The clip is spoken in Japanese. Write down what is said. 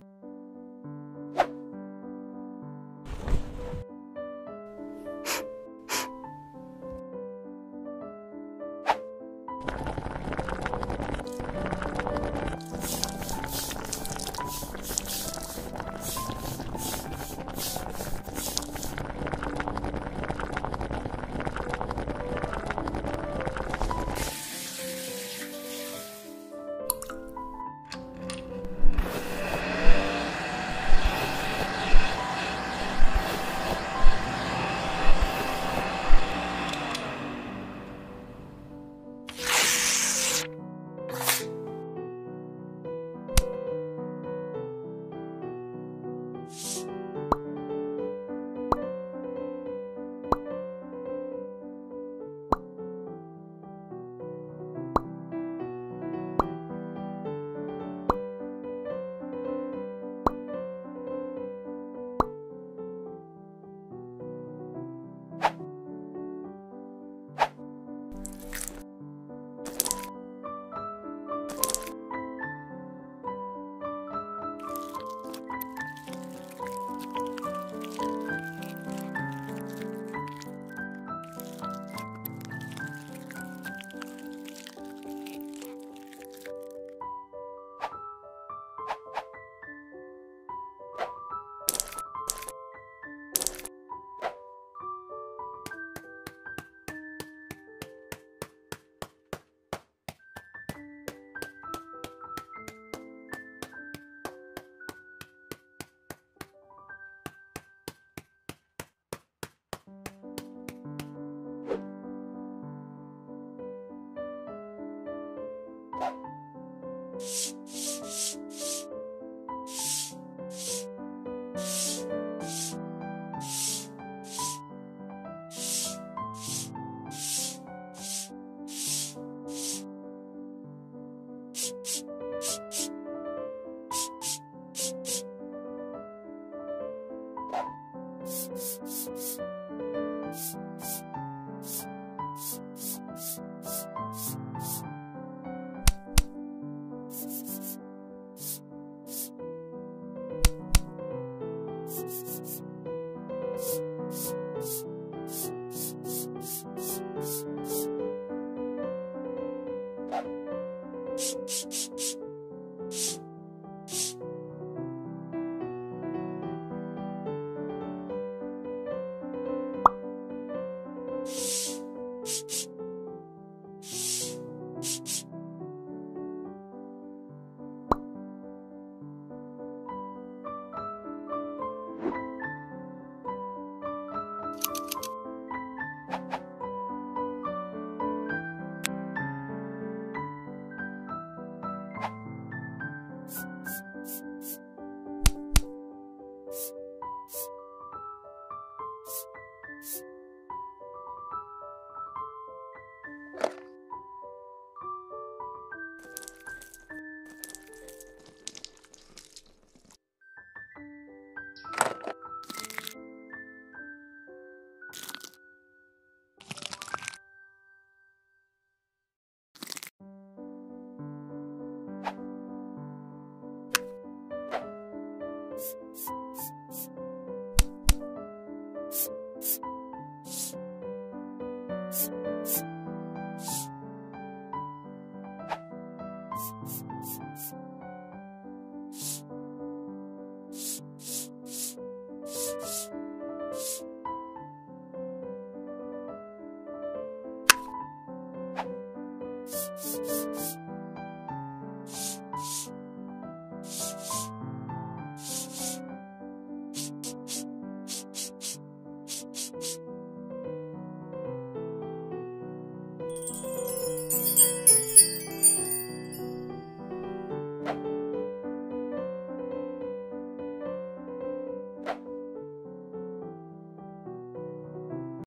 you Thank you. You